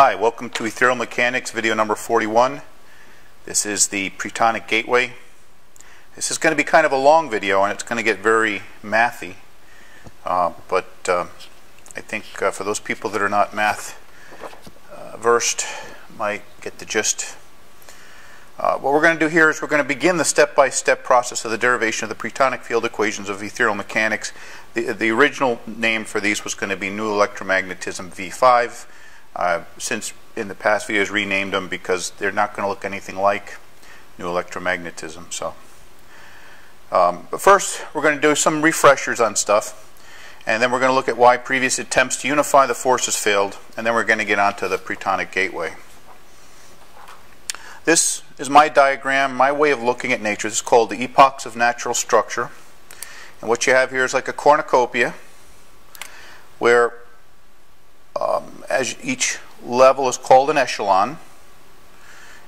Hi, welcome to Ethereal Mechanics video number 41. This is the Pretonic Gateway. This is going to be kind of a long video and it's going to get very mathy. Uh, but uh, I think uh, for those people that are not math uh, versed might get the gist. Uh, what we're going to do here is we're going to begin the step-by-step -step process of the derivation of the Pretonic field equations of ethereal mechanics. The, the original name for these was going to be new electromagnetism V5. Since in the past videos renamed them because they're not going to look anything like new electromagnetism. So, um, but first we're going to do some refreshers on stuff, and then we're going to look at why previous attempts to unify the forces failed, and then we're going to get onto the Pretonic gateway. This is my diagram, my way of looking at nature. This is called the epochs of natural structure. And what you have here is like a cornucopia where um, as each level is called an echelon,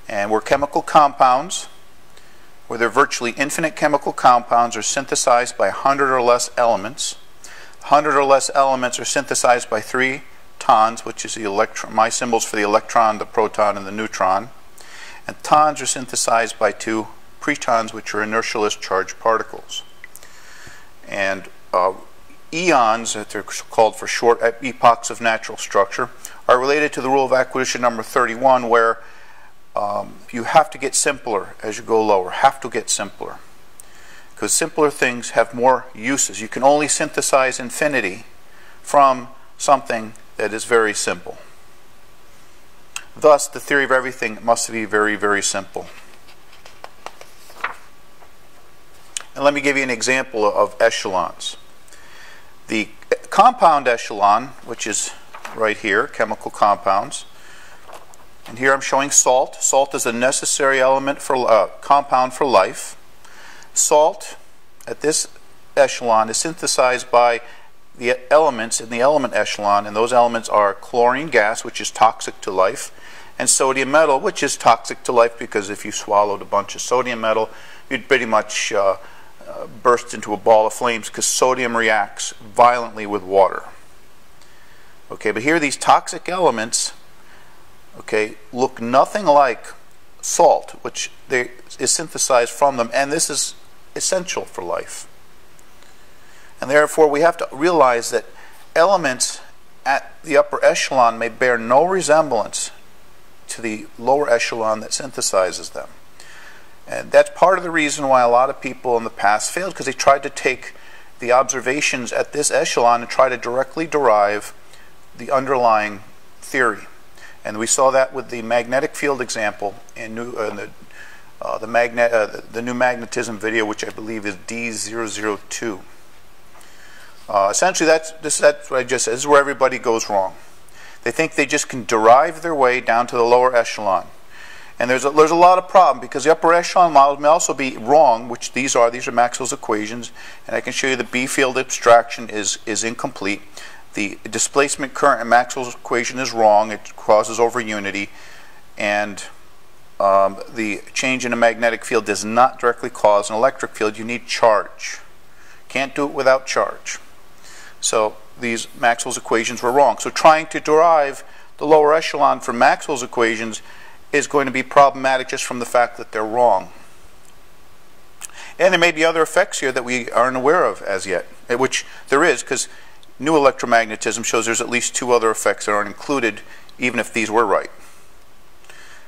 and where chemical compounds, where they're virtually infinite chemical compounds, are synthesized by 100 or less elements. 100 or less elements are synthesized by three ethons, which is the electron, my symbols for the electron, the proton, and the neutron. And ethons are synthesized by two pretons, which are inertialess charged particles. And uh, eons, that they're called for short epochs of natural structure, are related to the rule of acquisition number 31, where um, you have to get simpler as you go lower, have to get simpler. Because simpler things have more uses. You can only synthesize infinity from something that is very simple. Thus, the theory of everything must be very, very simple. And let me give you an example of echelons. The compound echelon, which is right here, chemical compounds, and here I'm showing salt. Salt is a necessary element for uh, compound for life. Salt at this echelon is synthesized by the elements in the element echelon, and those elements are chlorine gas, which is toxic to life, and sodium metal, which is toxic to life because if you swallowed a bunch of sodium metal, you'd pretty much uh, uh, burst into a ball of flames because sodium reacts violently with water. Okay, but here these toxic elements, okay, look nothing like salt, which they, is synthesized from them, and this is essential for life. And therefore, we have to realize that elements at the upper echelon may bear no resemblance to the lower echelon that synthesizes them. And that's part of the reason why a lot of people in the past failed because they tried to take the observations at this echelon and try to directly derive the underlying theory. And we saw that with the magnetic field example in, new, uh, the, uh, the, magnet, uh, the new magnetism video, which I believe is D002. Uh, essentially, that's, this, that's what I just said. This is where everybody goes wrong. They think they just can derive their way down to the lower echelon. And there's a, there's a lot of problem because the upper echelon models may also be wrong, which these are. These are Maxwell's equations. And I can show you the B field abstraction is, is incomplete. The displacement current in Maxwell's equation is wrong. It causes over unity. And um, the change in a magnetic field does not directly cause an electric field. You need charge. Can't do it without charge. So these Maxwell's equations were wrong. So trying to derive the lower echelon from Maxwell's equations is going to be problematic just from the fact that they're wrong. And there may be other effects here that we aren't aware of as yet, eh, which there is, because new electromagnetism shows there's at least two other effects that aren't included, even if these were right.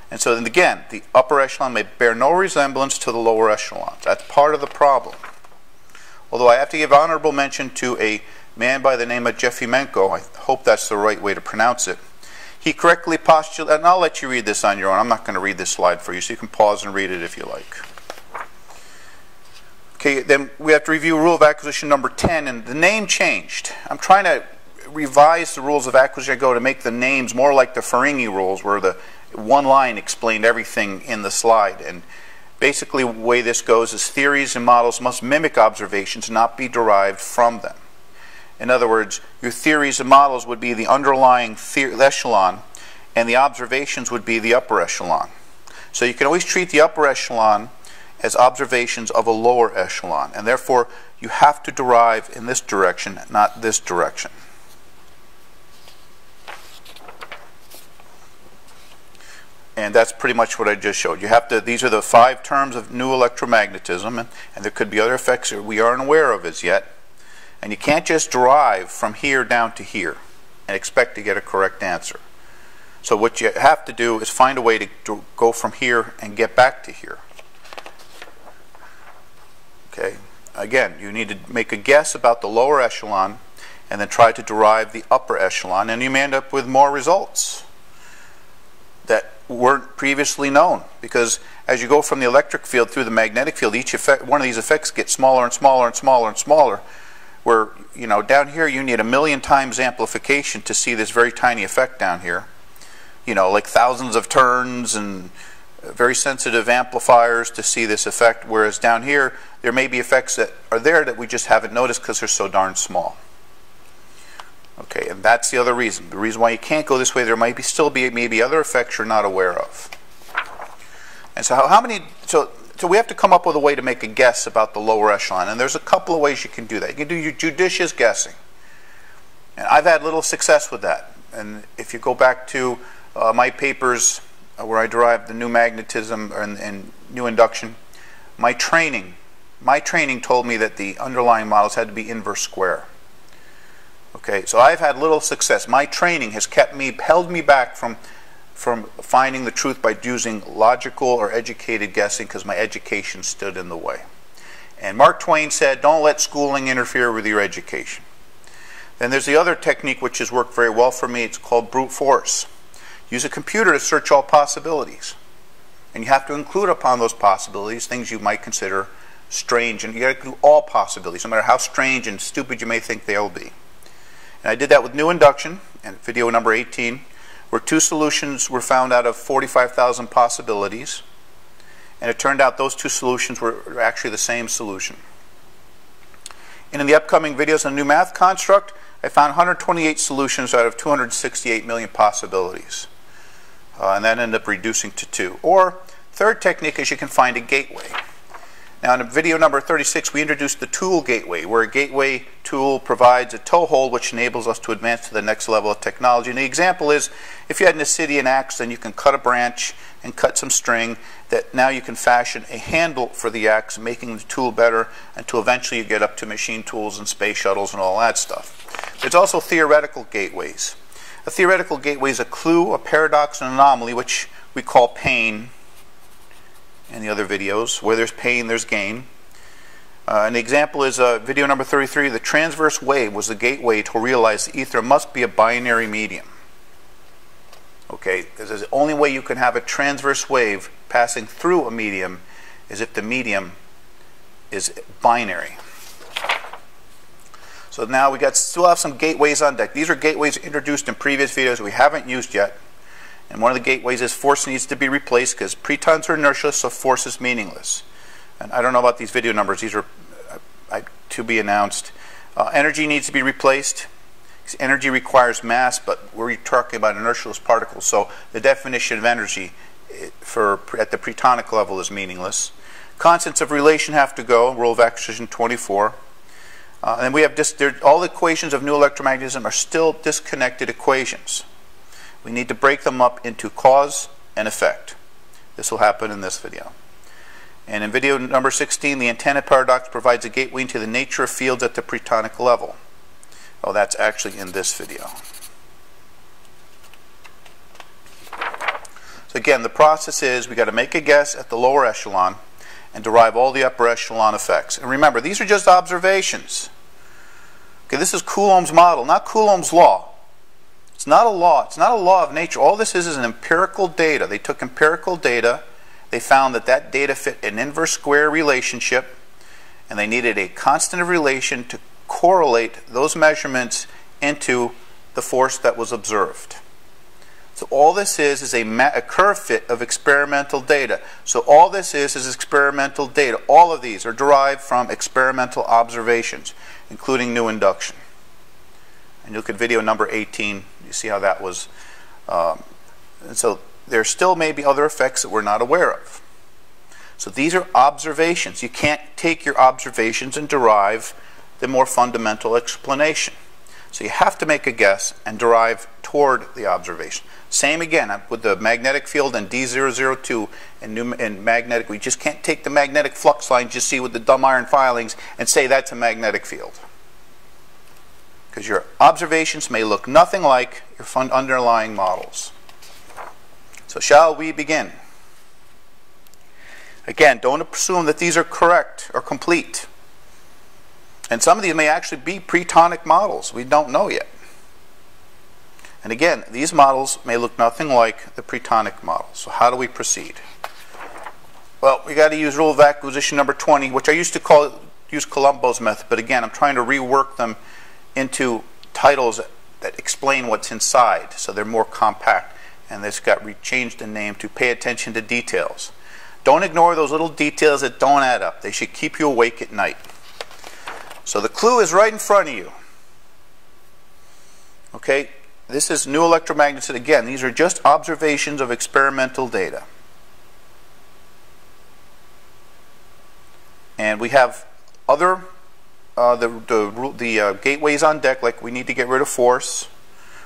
And so then again, the upper echelon may bear no resemblance to the lower echelons. That's part of the problem. Although I have to give honorable mention to a man by the name of Jefimenko, I hope that's the right way to pronounce it, he correctly postulated, and I'll let you read this on your own. I'm not going to read this slide for you, so you can pause and read it if you like. Okay, then we have to review rule of acquisition number 10, and the name changed. I'm trying to revise the rules of acquisition go to make the names more like the Ferengi rules, where the one line explained everything in the slide. And basically, the way this goes is theories and models must mimic observations, not be derived from them. In other words, your theories and models would be the underlying echelon, and the observations would be the upper echelon. So you can always treat the upper echelon as observations of a lower echelon, and therefore you have to derive in this direction, not this direction. And that's pretty much what I just showed. You have to, these are the five terms of new electromagnetism, and, and there could be other effects that we aren't aware of as yet. And you can't just derive from here down to here and expect to get a correct answer. So what you have to do is find a way to, to go from here and get back to here. Okay. Again, you need to make a guess about the lower echelon and then try to derive the upper echelon, and you may end up with more results that weren't previously known. Because as you go from the electric field through the magnetic field, each effect, one of these effects gets smaller and smaller and smaller and smaller. Where you know down here you need a million times amplification to see this very tiny effect down here. You know, like thousands of turns and uh, very sensitive amplifiers to see this effect. Whereas down here there may be effects that are there that we just haven't noticed because they're so darn small. Okay, and that's the other reason. The reason why you can't go this way, there might be still be maybe other effects you're not aware of. And so how, how many, so, so we have to come up with a way to make a guess about the lower echelon. And there's a couple of ways you can do that. You can do your judicious guessing. And I've had little success with that. And if you go back to uh, my papers uh, where I derived the new magnetism and, and new induction, my training, my training told me that the underlying models had to be inverse square. Okay, so I've had little success. My training has kept me, held me back from, from finding the truth by using logical or educated guessing because my education stood in the way. And Mark Twain said, don't let schooling interfere with your education. Then there's the other technique which has worked very well for me. It's called brute force. Use a computer to search all possibilities. And you have to include upon those possibilities things you might consider strange. And you got to do all possibilities, no matter how strange and stupid you may think they'll be. And I did that with new induction and video number 18, where two solutions were found out of 45,000 possibilities. And it turned out those two solutions were actually the same solution. And in the upcoming videos on the new math construct, I found 128 solutions out of 268 million possibilities. Uh, and that ended up reducing to two. Or, third technique is you can find a gateway. Now in video number 36, we introduced the tool gateway, where a gateway tool provides a toehold which enables us to advance to the next level of technology. And the example is, if you had an obsidian axe, then you can cut a branch and cut some string that now you can fashion a handle for the axe, making the tool better until eventually you get up to machine tools and space shuttles and all that stuff. There's also theoretical gateways. A theoretical gateway is a clue, a paradox, an anomaly, which we call pain in the other videos. Where there's pain, there's gain. Uh, an example is uh, video number 33. The transverse wave was the gateway to realize the ether must be a binary medium. Okay, because the only way you can have a transverse wave passing through a medium is if the medium is binary. So now we got still have some gateways on deck. These are gateways introduced in previous videos we haven't used yet. And one of the gateways is force needs to be replaced because pretons are inertialess, so force is meaningless. And I don't know about these video numbers. These are uh, to be announced. Uh, energy needs to be replaced. Energy requires mass, but we're talking about inertialess particles. So the definition of energy eh, for at the pretonic level is meaningless. Constants of relation have to go. Rule of acquisition 24. Uh, and we have all the equations of new electromagnetism are still disconnected equations. We need to break them up into cause and effect. This will happen in this video. And in video number 16, the antenna paradox provides a gateway into the nature of fields at the pretonic level. Oh, that's actually in this video. So again, the process is we got to make a guess at the lower echelon and derive all the upper echelon effects. And remember, these are just observations. Okay, this is Coulomb's model, not Coulomb's law. It's not a law. It's not a law of nature. All this is is an empirical data. They took empirical data. They found that that data fit an inverse square relationship, and they needed a constant of relation to correlate those measurements into the force that was observed. So all this is is a, a, curve fit of experimental data. So all this is is experimental data. All of these are derived from experimental observations, including new induction. And you look at video number 18. You see how that was. Um, and so there still may be other effects that we're not aware of. So these are observations. You can't take your observations and derive the more fundamental explanation. So you have to make a guess and derive toward the observation. Same again uh, with the magnetic field and D002 and, new, and magnetic. We just can't take the magnetic flux lines you see with the dumb iron filings and say that's a magnetic field. Because your observations may look nothing like your underlying models. So shall we begin? Again, don't assume that these are correct or complete. And some of these may actually be pretonic models. We don't know yet. And again, these models may look nothing like the pretonic models. So how do we proceed? Well, we got to use rule of acquisition number 20, which I used to call use Columbo's method, but again, I'm trying to rework them into titles that explain what's inside, so they're more compact. And this got changed in name to pay attention to details. Don't ignore those little details that don't add up. They should keep you awake at night. So the clue is right in front of you. Okay, this is new electromagnetism. Again, these are just observations of experimental data. And we have other, uh, the, the, the uh, gateways on deck, like we need to get rid of force.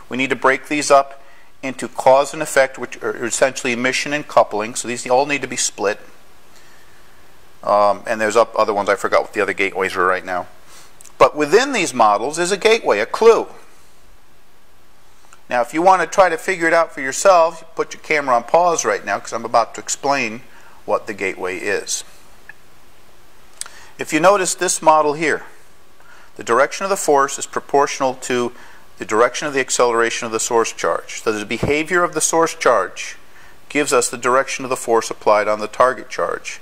We need to break these up into cause and effect, which are essentially emission and coupling. So these all need to be split. Um, and there's other ones, I forgot what the other gateways were right now. But within these models is a gateway, a clue. Now, if you want to try to figure it out for yourself, put your camera on pause right now because I'm about to explain what the gateway is. If you notice this model here, the direction of the force is proportional to the direction of the acceleration of the source charge. So the behavior of the source charge gives us the direction of the force applied on the target charge.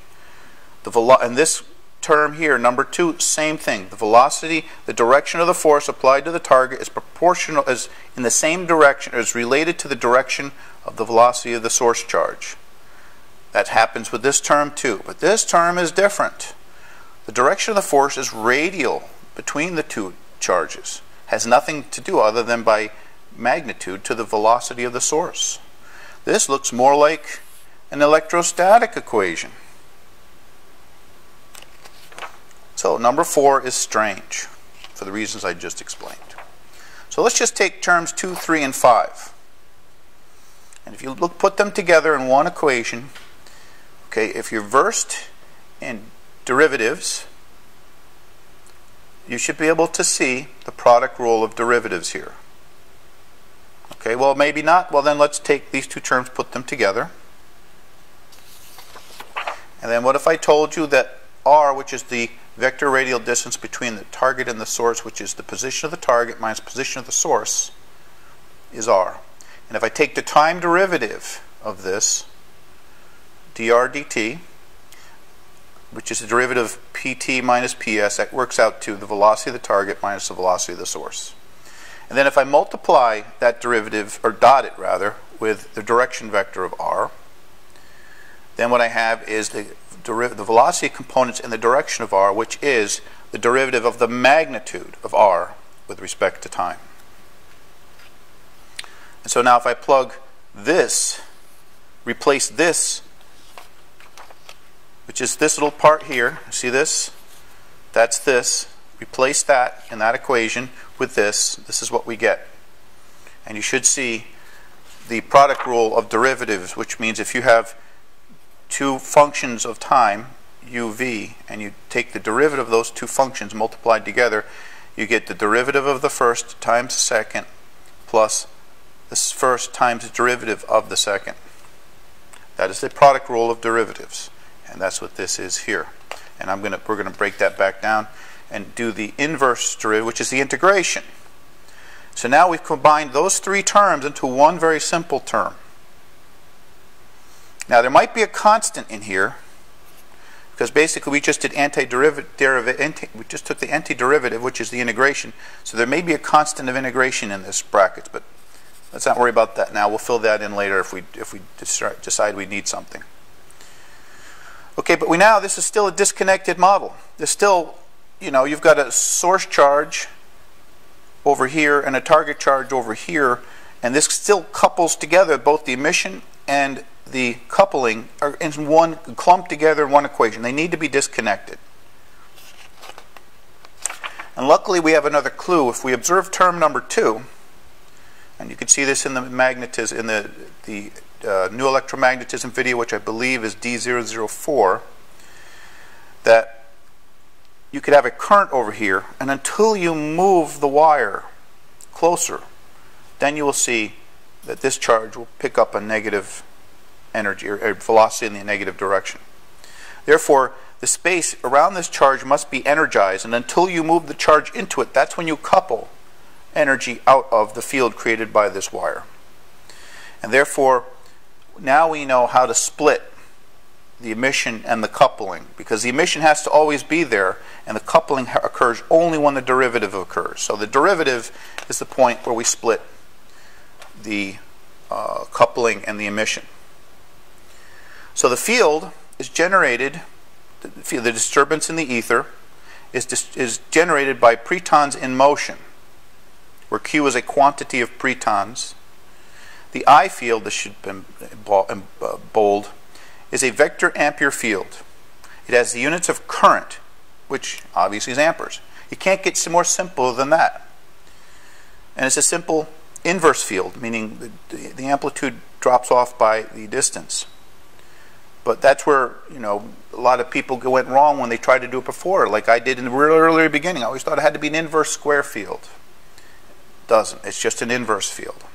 The and this term here, number two, same thing. The velocity, the direction of the force applied to the target is proportional, is in the same direction, is related to the direction of the velocity of the source charge. That happens with this term too, but this term is different. The direction of the force is radial between the two charges. Has nothing to do other than by magnitude to the velocity of the source. This looks more like an electrostatic equation. So number four is strange for the reasons I just explained. So let's just take terms 2, 3, and 5. And if you look, put them together in one equation, okay, if you're versed in derivatives, you should be able to see the product rule of derivatives here. Okay, well, maybe not. Well, then let's take these two terms, put them together. And then what if I told you that r, which is the vector radial distance between the target and the source, which is the position of the target minus position of the source, is r. And if I take the time derivative of this, dr dt, which is the derivative of pt minus ps, that works out to the velocity of the target minus the velocity of the source. And then if I multiply that derivative, or dot it rather, with the direction vector of r, then what I have is the the velocity components in the direction of r, which is the derivative of the magnitude of r with respect to time. And so now if I plug this, replace this, which is this little part here, see this? That's this. Replace that in that equation with this. This is what we get. And you should see the product rule of derivatives, which means if you have two functions of time, uv, and you take the derivative of those two functions multiplied together, you get the derivative of the first times the second plus the first times the derivative of the second. That is the product rule of derivatives. And that's what this is here. And I'm gonna we're gonna break that back down and do the inverse derivative, which is the integration. So now we've combined those three terms into one very simple term. Now there might be a constant in here because basically we just did antiderivative, anti, we just took the antiderivative, which is the integration. So there may be a constant of integration in this brackets, but let's not worry about that now. We'll fill that in later if we if we decide we need something. Okay, but we now this is still a disconnected model. There's still, you know, you've got a source charge over here and a target charge over here, and this still couples together both the emission and the coupling are in one clumped together in one equation. They need to be disconnected. And luckily we have another clue. If we observe term number two, and you can see this in the magnetism in the the uh, new electromagnetism video, which I believe is D004, that you could have a current over here, and until you move the wire closer, then you will see that this charge will pick up a negative energy or velocity in the negative direction. Therefore, the space around this charge must be energized, and until you move the charge into it, that's when you couple energy out of the field created by this wire. And therefore, now we know how to split the emission and the coupling because the emission has to always be there and the coupling occurs only when the derivative occurs. So the derivative is the point where we split the uh, coupling and the emission. So the field is generated, the, the disturbance in the ether is, is generated by pretons in motion, where Q is a quantity of pretons. The I field, this should be uh, bold, is a vector ampere field. It has the units of current, which obviously is amperes. You can't get more simple than that. And it's a simple inverse field, meaning the, the amplitude drops off by the distance. But that's where you know a lot of people went wrong when they tried to do it before, like I did in the real early beginning. I always thought it had to be an inverse square field. It doesn't. It's just an inverse field.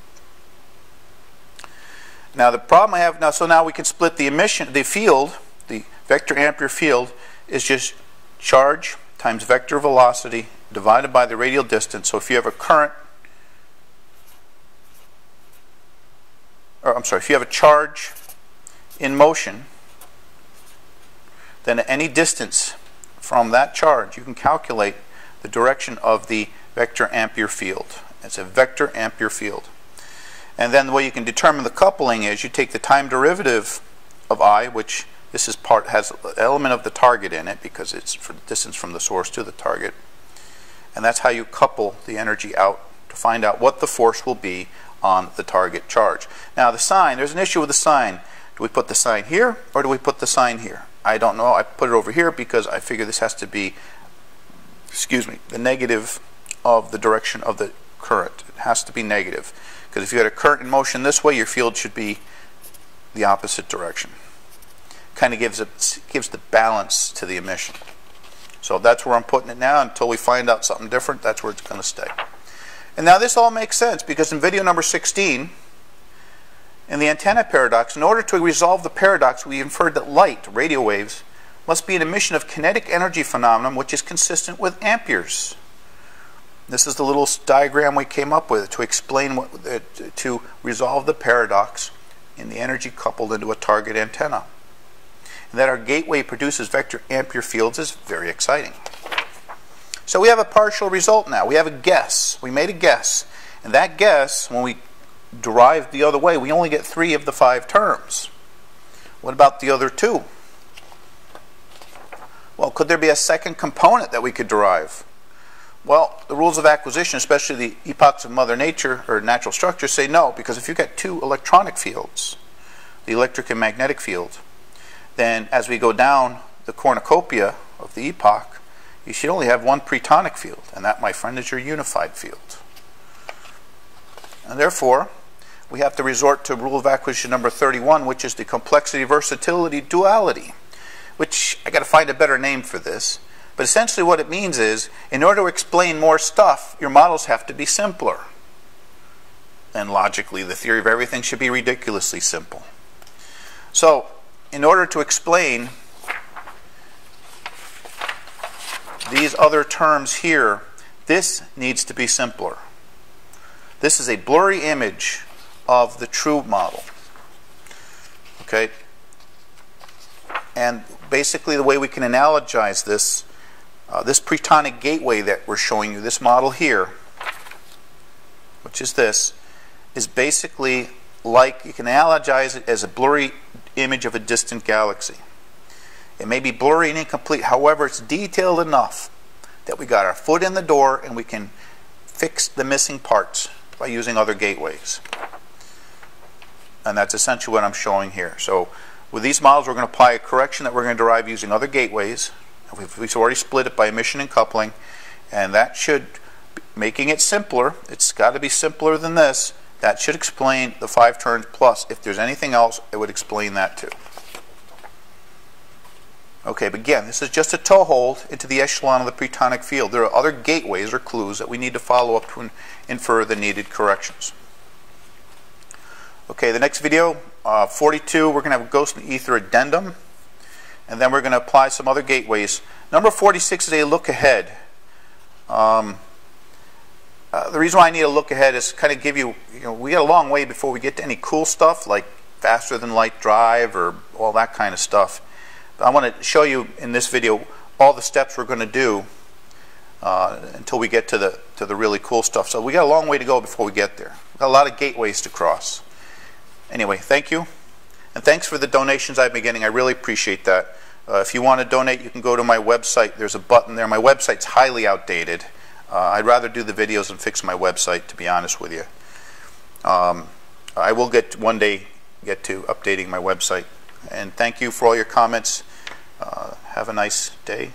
Now the problem I have now, so now we can split the emission, the field, the vector ampere field is just charge times vector velocity divided by the radial distance. So if you have a current, or I'm sorry, if you have a charge in motion, then at any distance from that charge, you can calculate the direction of the vector ampere field. It's a vector ampere field. And then the way you can determine the coupling is you take the time derivative of I, which this is part has an element of the target in it because it's for distance from the source to the target. And that's how you couple the energy out to find out what the force will be on the target charge. Now the sign, there's an issue with the sign. Do we put the sign here or do we put the sign here? I don't know. I put it over here because I figure this has to be, excuse me, the negative of the direction of the current. It has to be negative. Because if you had a current in motion this way, your field should be the opposite direction. Kind of gives, it, gives the balance to the emission. So that's where I'm putting it now until we find out something different. That's where it's going to stay. And now this all makes sense because in video number 16, in the antenna paradox, in order to resolve the paradox, we inferred that light, radio waves, must be an emission of kinetic energy phenomenon which is consistent with amperes. This is the little diagram we came up with to explain what, uh, to resolve the paradox in the energy coupled into a target antenna. And that our gateway produces vector ampere fields is very exciting. So we have a partial result now. We have a guess. We made a guess. And that guess, when we derive the other way, we only get three of the five terms. What about the other two? Well, could there be a second component that we could derive? Well, the rules of acquisition, especially the epochs of Mother Nature or natural structure, say no, because if you get two electronic fields, the electric and magnetic field, then as we go down the cornucopia of the epoch, you should only have one pretonic field, and that, my friend, is your unified field. And therefore, we have to resort to rule of acquisition number 31, which is the complexity versatility duality, which I got to find a better name for this. But essentially, what it means is in order to explain more stuff, your models have to be simpler. And logically, the theory of everything should be ridiculously simple. So, in order to explain these other terms here, this needs to be simpler. This is a blurry image of the true model. Okay? And basically, the way we can analogize this, uh, this pretonic gateway that we're showing you, this model here, which is this, is basically like you can analogize it as a blurry image of a distant galaxy. It may be blurry and incomplete, however, it's detailed enough that we got our foot in the door and we can fix the missing parts by using other gateways. And that's essentially what I'm showing here. So with these models, we're going to apply a correction that we're going to derive using other gateways. We've, we've already split it by emission and coupling. And that should, making it simpler, it's got to be simpler than this, that should explain the five turns plus. If there's anything else, it would explain that too. Okay, but again, this is just a toe hold into the echelon of the pretonic field. There are other gateways or clues that we need to follow up to infer the needed corrections. Okay, the next video, uh, 42, we're going to have a ghost and ether addendum, and then we're going to apply some other gateways. Number 46 is a look ahead. Um, uh, the reason why I need a look ahead is kind of give you, you know, we got a long way before we get to any cool stuff like faster than light drive or all that kind of stuff. But I want to show you in this video all the steps we're going to do uh, until we get to the to the really cool stuff. So we got a long way to go before we get there. We've got a lot of gateways to cross. Anyway, thank you, and thanks for the donations I've been getting. I really appreciate that. Uh, if you want to donate, you can go to my website. There's a button there. My website's highly outdated. Uh, I'd rather do the videos and fix my website, to be honest with you. Um, I will get one day get to updating my website. And thank you for all your comments. Uh, have a nice day.